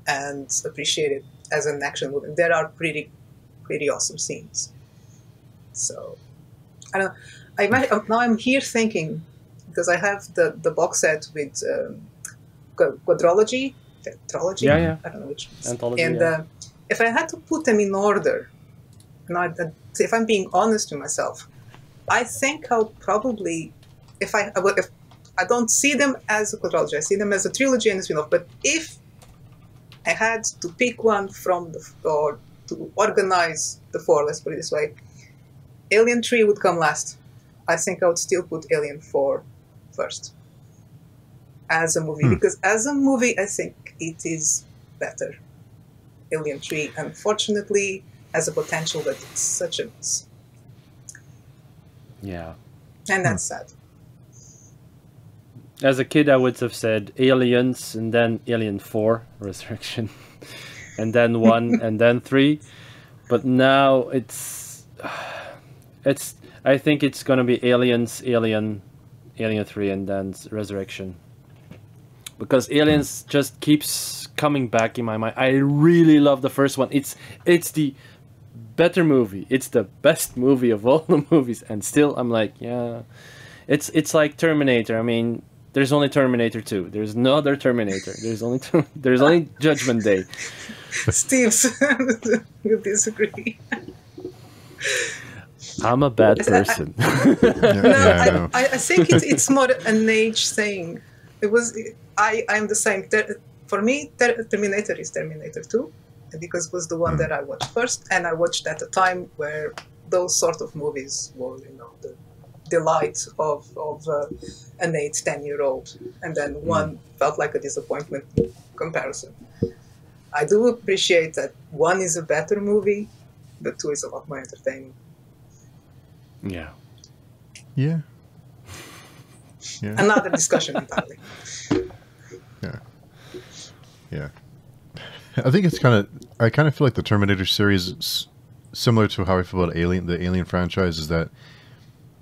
and appreciate it as an action movie, there are pretty, pretty awesome scenes. So I don't. Know. I might, now I'm here thinking because I have the the box set with um, quadrology, tetralogy. Yeah, yeah. I don't know which. Anthology, And yeah. uh, if I had to put them in order, uh, if I'm being honest with myself, I think I'll probably, if I I if I don't see them as a quadrology, I see them as a trilogy and a spin-off. But if I had to pick one from the or to organize the four, let's put it this way, Alien 3 would come last. I think I would still put Alien 4 first as a movie Hmm. because as a movie, I think it is better. Alien 3, unfortunately, has a potential, but it's such a miss. Yeah. And that's sad. As a kid, I would have said Aliens and then Alien 4 Resurrection, and then 1 and then 3. But now it's. it's. I think it's gonna be Aliens, Alien, Alien 3, and then Resurrection. Because Aliens just keeps coming back in my mind. I really love the first one. It's it's the better movie. It's the best movie of all the movies, and still I'm like, yeah, it's it's like Terminator. I mean, there's only Terminator 2. There's no other Terminator. There's only there's only Judgment Day. Steve, you disagree. I'm a bad person. No, I. I, I, I think it's, it's more an age thing. It was I I'm the same. For me, ter, Terminator is Terminator 2 because it was the one mm. that I watched first, and I watched at a time where those sort of movies were, you know, the delight of of uh, an eight, ten year old, and then one felt like a disappointment in comparison. I do appreciate that one is a better movie, but two is a lot more entertaining. Yeah. Yeah. Yeah. Another discussion entirely. Yeah. Yeah. I think it's kind of. I kind of feel like the Terminator series is similar to how I feel about Alien, the Alien franchise. Is that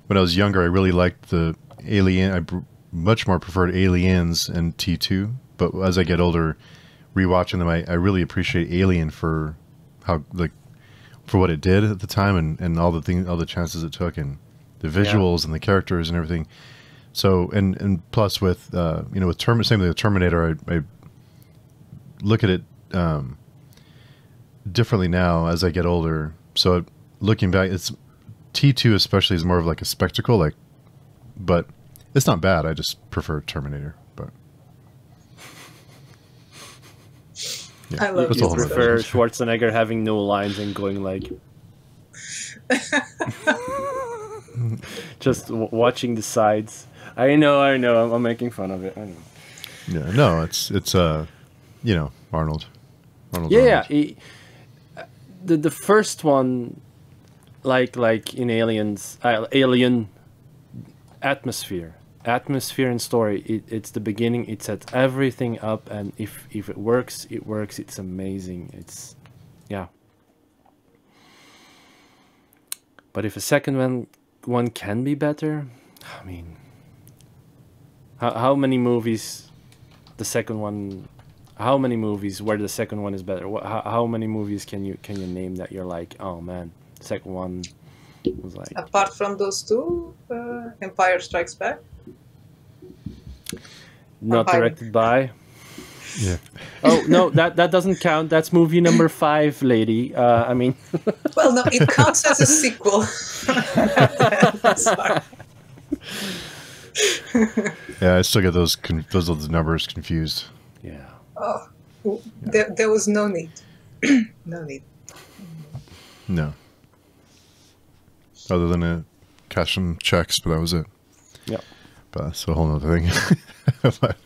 when I was younger, I really liked the Alien. I much more preferred Aliens and T two. But as I get older, rewatching them, I, I really appreciate Alien for how like for what it did at the time and, and all the things, all the chances it took, and the visuals and the characters and everything. So and and plus with uh, you know with Term same with Terminator, I, I look at it um, differently now as I get older. So looking back, it's T two especially is more of like a spectacle, like, but it's not bad. I just prefer Terminator, but. I love you a whole for nother Prefer. Schwarzenegger having no lines and going like. Just w- watching the sides. I know, I know. I'm, I'm making fun of it. I know. Yeah, no, it's it's uh, you know, Arnold. Arnold Yeah, yeah. He- uh, the the first one, like like in Aliens, uh, Alien, atmosphere, atmosphere and story. It, it's the beginning. It sets everything up, and if if it works, it works. It's amazing. It's, yeah. But if a second one one can be better, I mean, how how many movies, the second one how many movies where the second one is better how, how many movies can you can you name that you're like oh man second one was like Apart from those two, uh, Empire Strikes Back. not Empire. directed by Yeah, oh no that that doesn't count that's movie number five lady uh i mean Well, no, it counts as a sequel. Yeah. I still get those con- those those numbers confused. yeah Oh, there, there was no need. no need. No. Other than uh, cash some checks, but that was it. yeah But that's a whole nother thing. but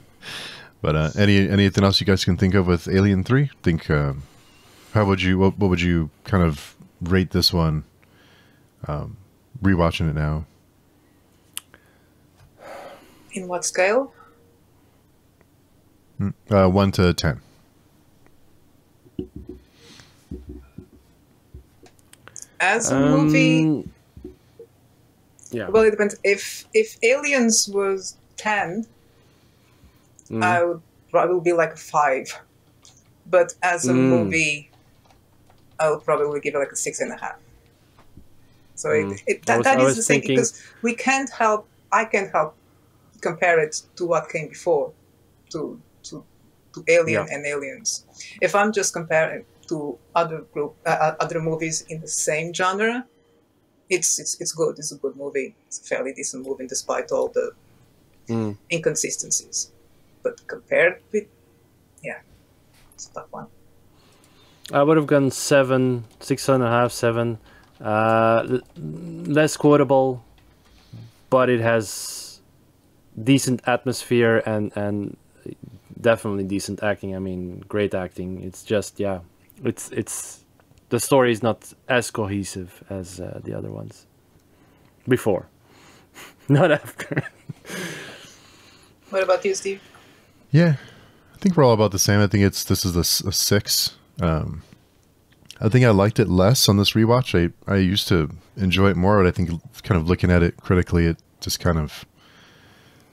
but uh, any anything else you guys can think of with Alien Three? Think um, how would you what, what would you kind of rate this one? Um, rewatching it now. In what scale? Uh, one to ten. As a movie, Um, yeah well, it depends. If if Aliens was ten, Mm. I would probably be like a five. But as a Mm. movie, I would probably give it like a six and a half. So Mm. it, it, that, was- that is the thing thinking- because we can't help. I can't help compare it to what came before, to to to Alien Yeah. and Aliens. If I'm just comparing to other group uh, uh, other movies in the same genre, it's it's it's good. It's a good movie. It's a fairly decent movie despite all the Mm. inconsistencies. But compared with, yeah, it's a tough one. i would have gone seven six and a half seven uh l- less quotable but it has decent atmosphere and and definitely decent acting i mean great acting it's just yeah it's it's the story is not as cohesive as uh, the other ones before not after What about you, Steve? Yeah, I think we're all about the same. I think it's this is a, s- a six. Um, I think I liked it less on this rewatch. I I used to enjoy it more, but I think kind of looking at it critically, it just kind of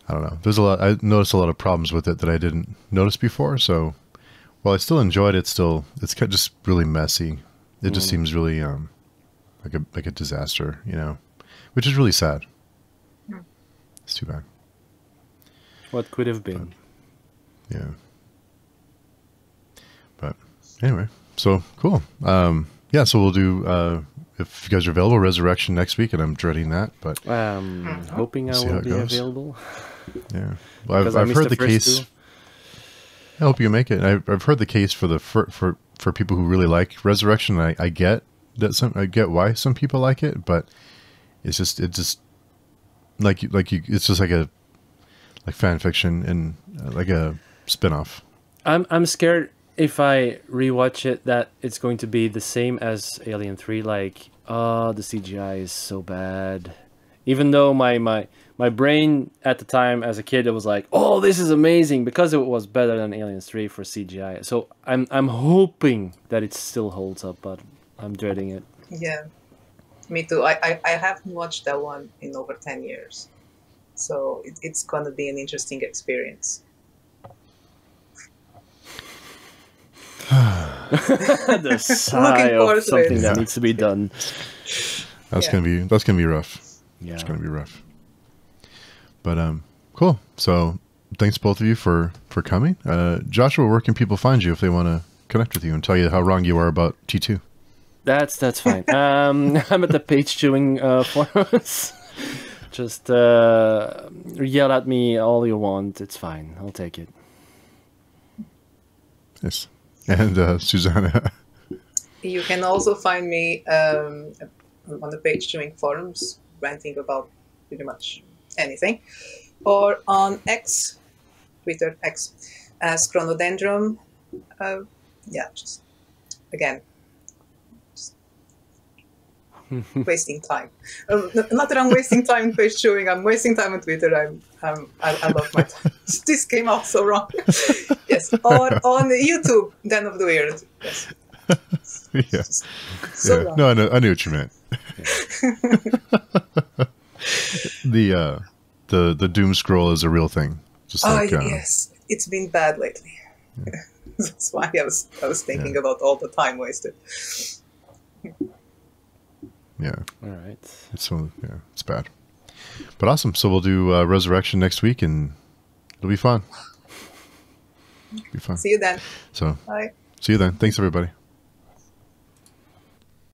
I don't know. There's a lot. I noticed a lot of problems with it that I didn't notice before. So while I still enjoyed it, still it's kind of just really messy. It just seems really um like a like a disaster, you know, which is really sad. It's too bad. what could have been Yeah. But anyway, so cool. Um, yeah, so we'll do uh, if you guys are available, Resurrection next week, and I'm dreading that. But um hoping i See how will it be goes. available yeah, well, I've, I I've heard the the, case. two. I hope you make it. I've, I've heard the case for the for for, for people who really like Resurrection. I, I get that some I get why some people like it, but it's just it just like like you it's just like a like fan fiction and uh, like a spin-off. I'm I'm scared if I rewatch it that it's going to be the same as Alien 3 like oh the CGI is so bad. Even though my my my brain at the time as a kid it was like oh this is amazing because it was better than Aliens 3 for CGI. So I'm I'm hoping that it still holds up but I'm dreading it. Yeah, me too. I, I, I haven't watched that one in over 10 years. So it, it's going to be an interesting experience. the sigh forward of to something that needs to be done. That's Yeah. gonna be that's gonna be rough. Yeah. It's gonna be rough. But um, cool. So thanks both of you for for coming. Uh, Joshua, where can people find you if they want to connect with you and tell you how wrong you are about T two? That's that's fine. um, I'm at the page chewing uh, forums. Just uh, yell at me all you want. It's fine. I'll take it. Yes. And uh, Susanna. You can also find me um, on the page chewing forums, ranting about pretty much anything, or on X, Twitter X, as Chronodendron. Uh, yeah, just again, just wasting time. Um, not that I'm wasting time in page showing. I'm wasting time on Twitter. I'm, I'm I, I love my time. this came out so wrong. yes, or on YouTube, Den of the Weird. Yes. yeah. So yeah. No, I know, I knew what you meant. the uh, the the doom scroll is a real thing. Just Oh like uh, yes, it's been bad lately. That's why I was I was thinking about all the time wasted. yeah, All right. it's so yeah, it's bad. But awesome. So we'll do uh, resurrection next week, and it'll be fun. Be fun. See you then. So Bye. see you then. Thanks everybody.